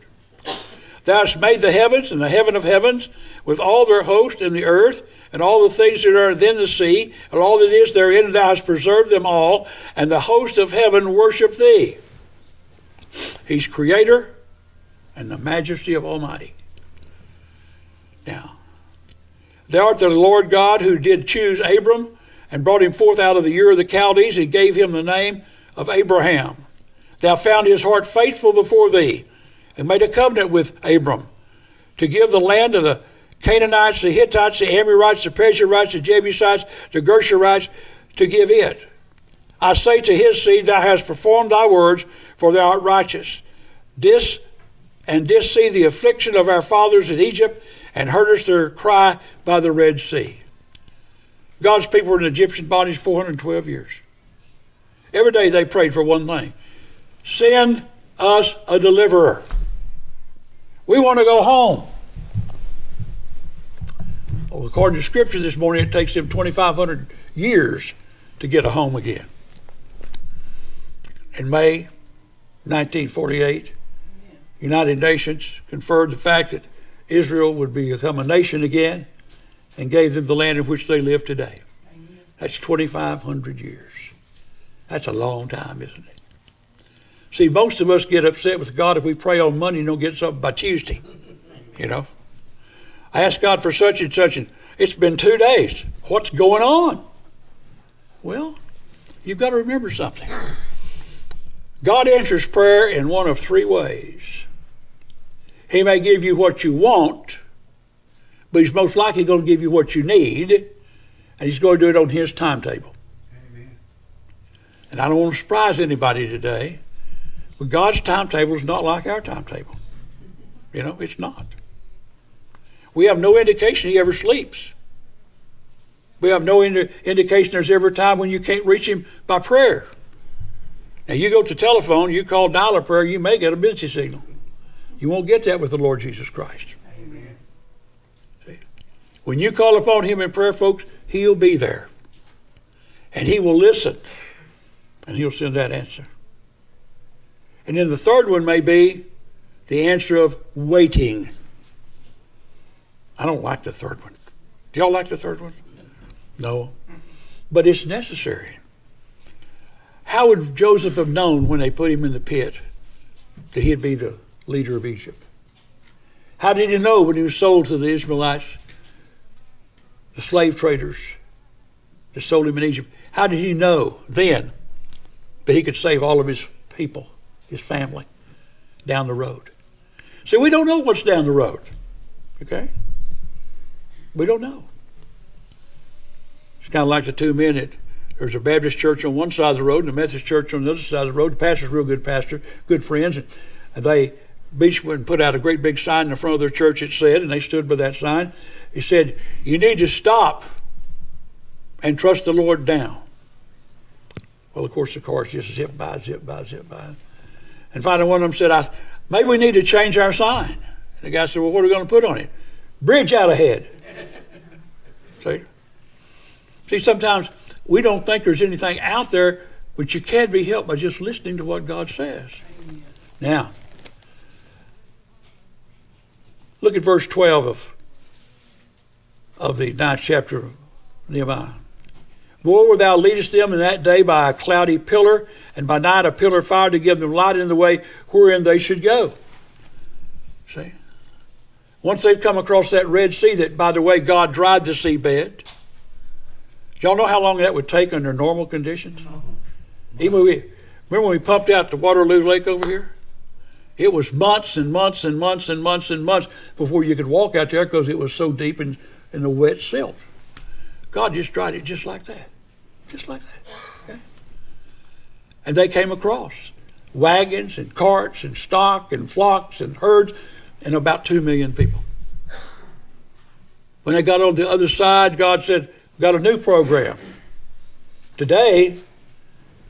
Thou hast made the heavens and the heaven of heavens with all their host in the earth and all the things that are within the sea and all that is therein, and thou hast preserved them all, and the host of heaven worship thee. He's creator and the majesty of Almighty. Now, thou art the Lord God who did choose Abram and brought him forth out of the Ur of the Chaldees and gave him the name of Abraham. Thou found his heart faithful before thee and made a covenant with Abram to give the land of the Canaanites, the Hittites, the Amorites, the Perizzites, the Jebusites, the Gershurites, to give it. I say to his seed, Thou hast performed thy words, for thou art righteous. This and didst see the affliction of our fathers in Egypt, and heardest their cry by the Red Sea. God's people were in Egyptian bondage 412 years. Every day they prayed for one thing send us a deliverer. We want to go home. Well, according to Scripture this morning, it takes them 2,500 years to get a home again. In May 1948, United Nations conferred the fact that Israel would become a nation again and gave them the land in which they live today. That's 2,500 years. That's a long time, isn't it? See, most of us get upset with God if we pray on Monday and don't get something by Tuesday. You know? I asked God for such and such, and it's been two days. What's going on? Well, you've got to remember something. God answers prayer in one of three ways. He may give you what you want, but He's most likely going to give you what you need, and He's going to do it on His timetable. Amen. And I don't want to surprise anybody today, but God's timetable is not like our timetable. You know, it's not. We have no indication He ever sleeps. We have no indi- indication there's ever a time when you can't reach Him by prayer. Now, you go to telephone, you call dial a prayer, you may get a busy signal. You won't get that with the Lord Jesus Christ. Amen. See? When you call upon Him in prayer, folks, He'll be there. And He will listen. And He'll send that answer. And then the third one may be the answer of waiting. I don't like the third one. Do y'all like the third one? No. But it's necessary. How would Joseph have known when they put him in the pit that he'd be the leader of Egypt. How did he know when he was sold to the Ishmaelites, the slave traders that sold him in Egypt? How did he know then that he could save all of his people, his family, down the road? See, we don't know what's down the road. Okay? We don't know. It's kind of like the two men that there's a Baptist church on one side of the road and a Methodist church on the other side of the road. The pastor's real good pastor, good friends, and they Beachwood put out a great big sign in the front of their church, it said, and they stood by that sign. He said, You need to stop and trust the Lord down. Well, of course, the cars just zip by, zip by, zip by. And finally, one of them said, I, Maybe we need to change our sign. And the guy said, Well, what are we going to put on it? Bridge out ahead. See? See, sometimes we don't think there's anything out there, but you can be helped by just listening to what God says. Now, Look at verse 12 of, of the ninth chapter of Nehemiah. Moreover, thou leadest them in that day by a cloudy pillar, and by night a pillar of fire to give them light in the way wherein they should go. See? Once they've come across that Red Sea, that, by the way, God dried the seabed. Y'all know how long that would take under normal conditions? Uh-huh. Even we, remember when we pumped out the Waterloo Lake over here? It was months and months and months and months and months before you could walk out there because it was so deep in, in the wet silt. God just dried it just like that. Just like that. Okay? And they came across wagons and carts and stock and flocks and herds and about two million people. When they got on the other side, God said, Got a new program. Today,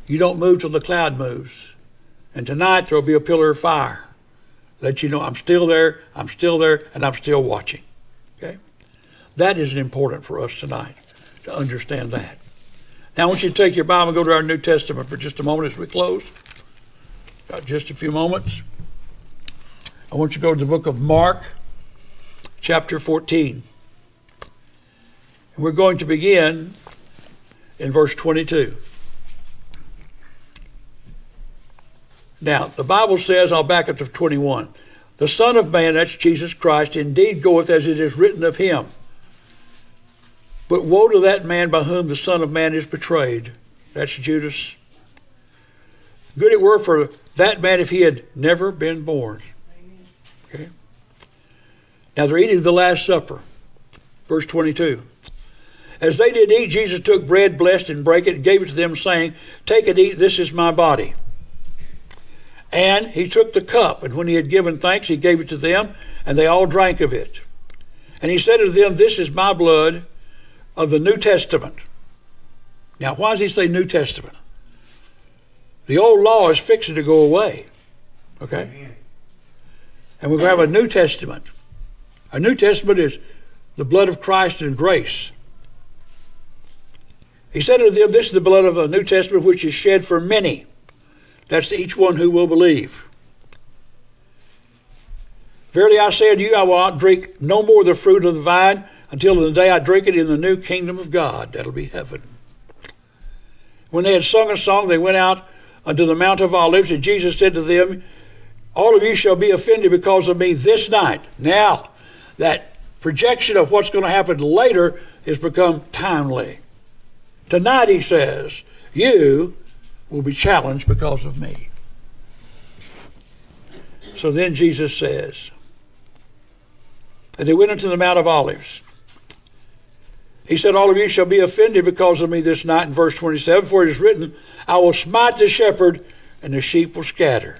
You don't move till the cloud moves. And tonight there'll be a pillar of fire. Let you know I'm still there, I'm still there, and I'm still watching. Okay? That is important for us tonight to understand that. Now I want you to take your Bible and go to our New Testament for just a moment as we close. Got just a few moments. I want you to go to the book of Mark, chapter 14. And we're going to begin in verse 22. Now, the Bible says, I'll back up to 21. The Son of Man, that's Jesus Christ, indeed goeth as it is written of him. But woe to that man by whom the Son of Man is betrayed. That's Judas. Good it were for that man if he had never been born. Okay. Now they're eating the Last Supper. Verse 22. As they did eat, Jesus took bread, blessed and brake it, and gave it to them, saying, Take and eat, this is my body. And he took the cup, and when he had given thanks, he gave it to them, and they all drank of it. And he said to them, This is my blood of the New Testament. Now, why does he say New Testament? The old law is fixing to go away. Okay? And we're going to have a New Testament. A New Testament is the blood of Christ and grace. He said to them, This is the blood of the New Testament which is shed for many. That's each one who will believe. Verily I say unto you, I will not drink no more the fruit of the vine until the day I drink it in the new kingdom of God. That'll be heaven. When they had sung a song, they went out unto the Mount of Olives, and Jesus said to them, All of you shall be offended because of me this night. Now, that projection of what's going to happen later has become timely. Tonight, he says, you will be challenged because of me. So then Jesus says, and they went into the Mount of Olives. He said, All of you shall be offended because of me this night in verse 27, for it is written, I will smite the shepherd, and the sheep will scatter.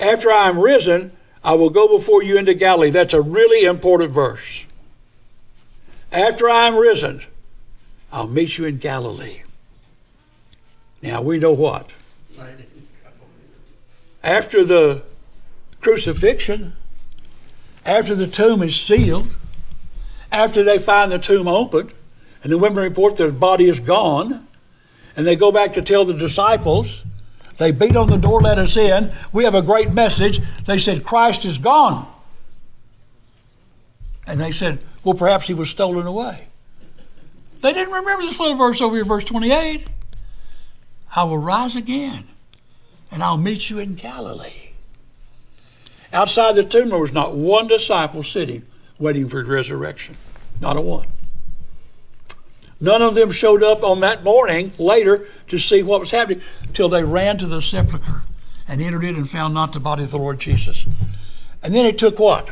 After I am risen, I will go before you into Galilee. That's a really important verse. After I am risen, I'll meet you in Galilee. Now we know what? After the crucifixion, after the tomb is sealed, after they find the tomb open, and the women report their body is gone, and they go back to tell the disciples, they beat on the door, let us in. We have a great message. They said, Christ is gone. And they said, well, perhaps he was stolen away. They didn't remember this little verse over here, verse 28. I will rise again, and I'll meet you in Galilee. Outside the tomb, there was not one disciple sitting waiting for resurrection. Not a one. None of them showed up on that morning later to see what was happening until they ran to the sepulchre and entered in and found not the body of the Lord Jesus. And then it took what?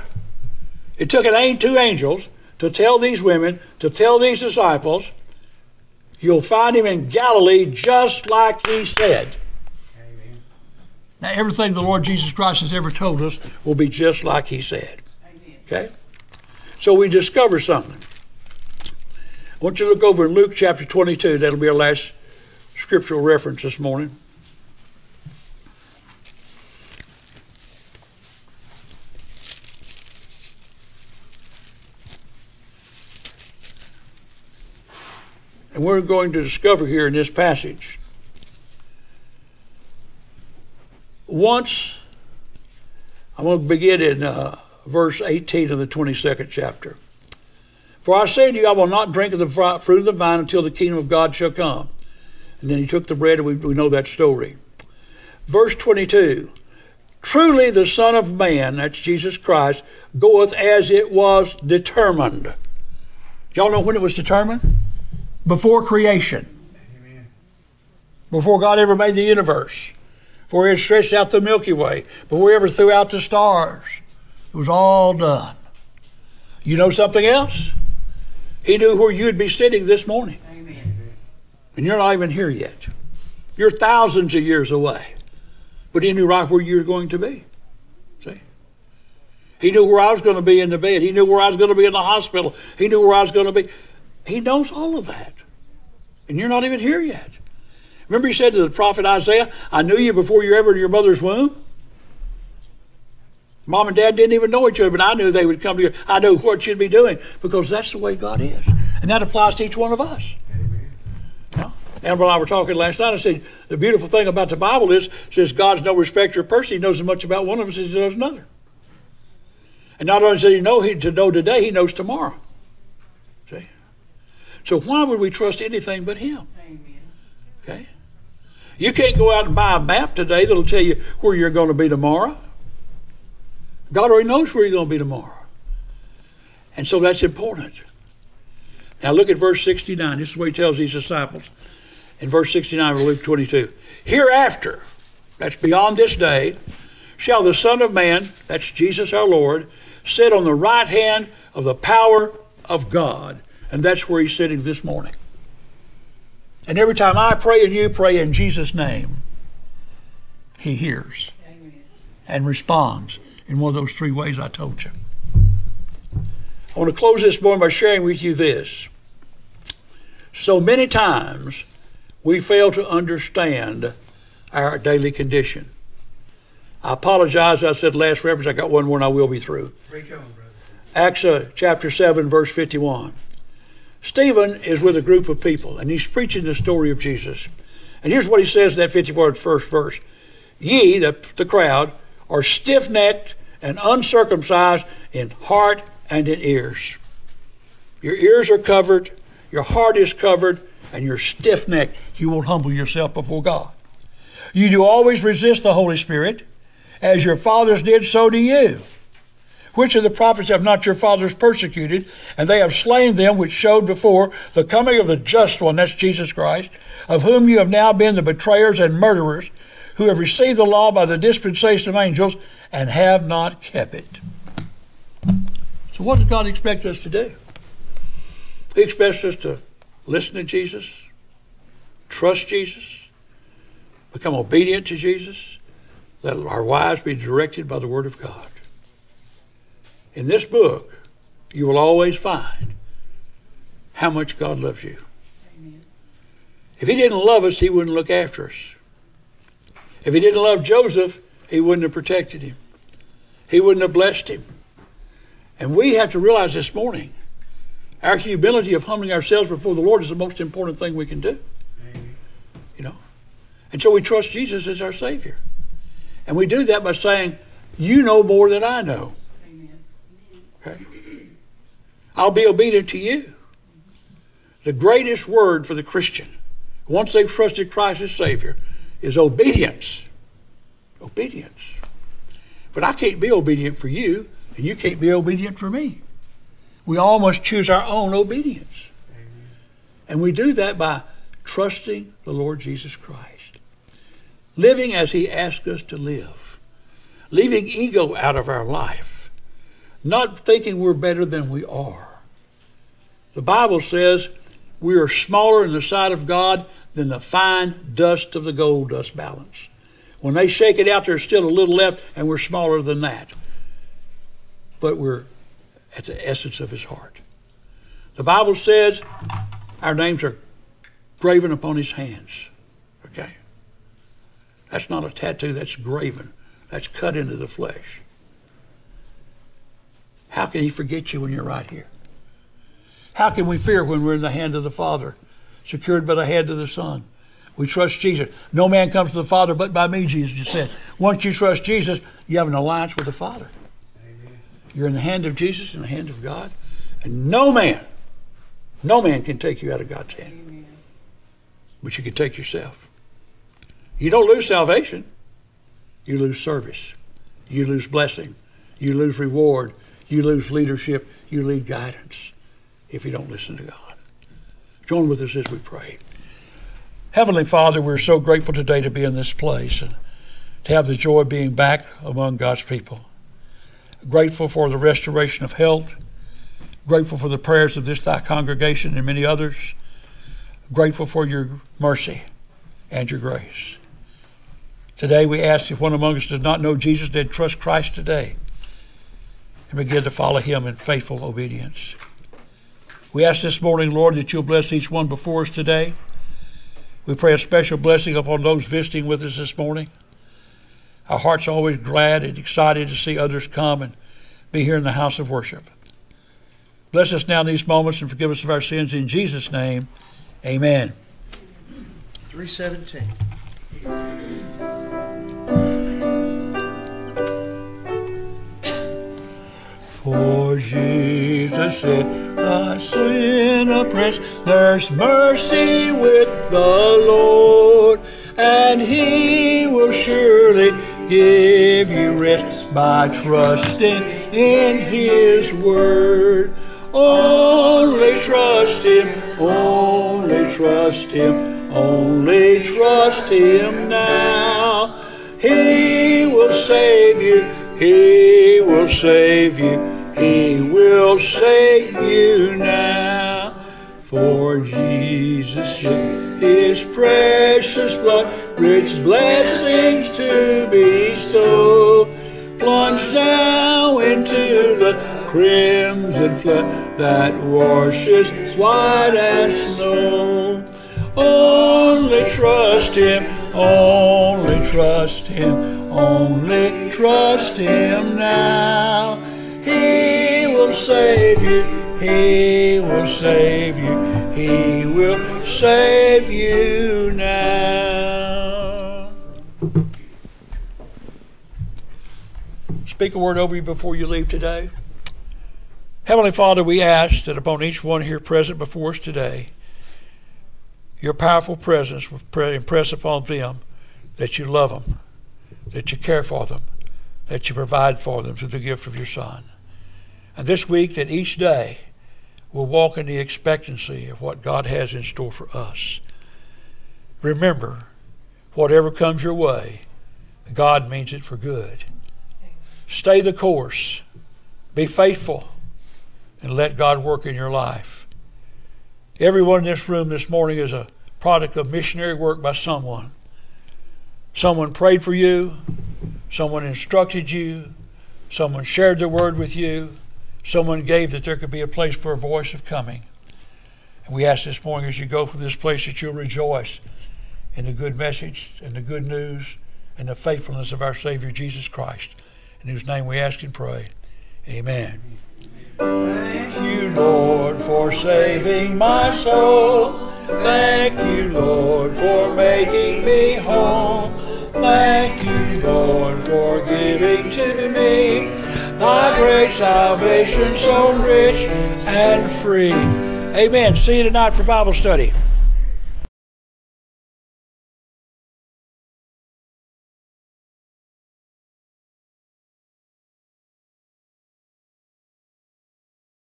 It took an, two angels to tell these women, to tell these disciples, you'll find him in Galilee just like he said. Amen. Now, everything the Lord Jesus Christ has ever told us will be just like he said. Amen. Okay? So we discover something. I want you to look over in Luke chapter 22. That'll be our last scriptural reference this morning. And we're going to discover here in this passage once, I'm going to begin in uh, verse 18 of the 22nd chapter. For I say to you, I will not drink of the fruit of the vine until the kingdom of God shall come. And then he took the bread, and we, we know that story. Verse 22 Truly the Son of Man, that's Jesus Christ, goeth as it was determined. Y'all know when it was determined? Before creation. Amen. Before God ever made the universe. Before He had stretched out the Milky Way. Before He ever threw out the stars. It was all done. You know something else? He knew where you'd be sitting this morning. Amen. And you're not even here yet. You're thousands of years away. But he knew right where you were going to be. See? He knew where I was going to be in the bed. He knew where I was going to be in the hospital. He knew where I was going to be. He knows all of that. And you're not even here yet. Remember, he said to the prophet Isaiah, I knew you before you were ever in your mother's womb? Mom and dad didn't even know each other, but I knew they would come to you. I knew what you'd be doing because that's the way God is. And that applies to each one of us. Amber And I were talking last night, I said the beautiful thing about the Bible is says God's no respecter of person. He knows as much about one of us as he knows another. And not only does he know he to know today, he knows tomorrow. So why would we trust anything but him? Okay? You can't go out and buy a map today that'll tell you where you're going to be tomorrow. God already knows where you're going to be tomorrow. And so that's important. Now look at verse 69. This is what he tells these disciples in verse 69 of Luke 22. Hereafter, that's beyond this day, shall the Son of Man, that's Jesus our Lord, sit on the right hand of the power of God. And that's where he's sitting this morning. And every time I pray and you pray in Jesus' name, he hears and responds in one of those three ways I told you. I want to close this morning by sharing with you this. So many times we fail to understand our daily condition. I apologize. I said last reference. I got one more and I will be through. Acts uh, chapter 7, verse 51. Stephen is with a group of people and he's preaching the story of Jesus. And here's what he says in that 51st verse Ye, the, the crowd, are stiff necked and uncircumcised in heart and in ears. Your ears are covered, your heart is covered, and you're stiff necked. You won't humble yourself before God. You do always resist the Holy Spirit, as your fathers did, so do you. Which of the prophets have not your fathers persecuted, and they have slain them which showed before the coming of the just one, that's Jesus Christ, of whom you have now been the betrayers and murderers, who have received the law by the dispensation of angels and have not kept it. So, what does God expect us to do? He expects us to listen to Jesus, trust Jesus, become obedient to Jesus, let our lives be directed by the Word of God. In this book, you will always find how much God loves you. Amen. If He didn't love us, He wouldn't look after us. If he didn't love Joseph, he wouldn't have protected him. He wouldn't have blessed him. And we have to realize this morning our humility of humbling ourselves before the Lord is the most important thing we can do. You know? And so we trust Jesus as our Savior. And we do that by saying, You know more than I know. Okay? I'll be obedient to you. The greatest word for the Christian, once they've trusted Christ as Savior, is obedience. Obedience. But I can't be obedient for you, and you can't be obedient for me. We all must choose our own obedience. And we do that by trusting the Lord Jesus Christ, living as He asks us to live, leaving ego out of our life, not thinking we're better than we are. The Bible says we are smaller in the sight of God than the fine dust of the gold dust balance. When they shake it out, there's still a little left, and we're smaller than that. But we're at the essence of his heart. The Bible says our names are graven upon his hands. Okay? That's not a tattoo, that's graven. That's cut into the flesh. How can he forget you when you're right here? How can we fear when we're in the hand of the Father? secured by the hand of the Son. We trust Jesus. No man comes to the Father but by me, Jesus said. Once you trust Jesus, you have an alliance with the Father. Amen. You're in the hand of Jesus, in the hand of God. And no man, no man can take you out of God's hand. Amen. But you can take yourself. You don't lose salvation, you lose service, you lose blessing, you lose reward, you lose leadership, you lose guidance if you don't listen to God. Join with us as we pray. Heavenly Father, we're so grateful today to be in this place and to have the joy of being back among God's people. Grateful for the restoration of health. Grateful for the prayers of this thy congregation and many others. Grateful for your mercy and your grace. Today we ask if one among us does not know Jesus, they'd trust Christ today and begin to follow him in faithful obedience. We ask this morning, Lord, that you'll bless each one before us today. We pray a special blessing upon those visiting with us this morning. Our hearts are always glad and excited to see others come and be here in the house of worship. Bless us now in these moments and forgive us of our sins in Jesus' name. Amen. 317. For Jesus said, the sin oppressed, there's mercy with the Lord, and he will surely give you rest by trusting in his word. Only trust him, only trust him, only trust him now. He will save you, he will save you, he will save you now. For Jesus shed his precious blood, rich blessings to bestow. Plunge now into the crimson flood that washes white as snow. Only trust him, only trust him, only trust him now. Save you, he will save you, he will save you now. Speak a word over you before you leave today. Heavenly Father, we ask that upon each one here present before us today, your powerful presence will impress upon them that you love them, that you care for them, that you provide for them through the gift of your Son. And this week, that each day we'll walk in the expectancy of what God has in store for us. Remember, whatever comes your way, God means it for good. Stay the course, be faithful, and let God work in your life. Everyone in this room this morning is a product of missionary work by someone. Someone prayed for you, someone instructed you, someone shared the word with you, someone gave that there could be a place for a voice of coming. And we ask this morning as you go from this place that you'll rejoice in the good message and the good news and the faithfulness of our Savior Jesus Christ, in whose name we ask and pray. Amen. Thank you, Lord, for saving my soul. Thank you, Lord, for making me whole. Thank you, Lord, for giving to me thy great salvation so rich and free. Amen. See you tonight for Bible study.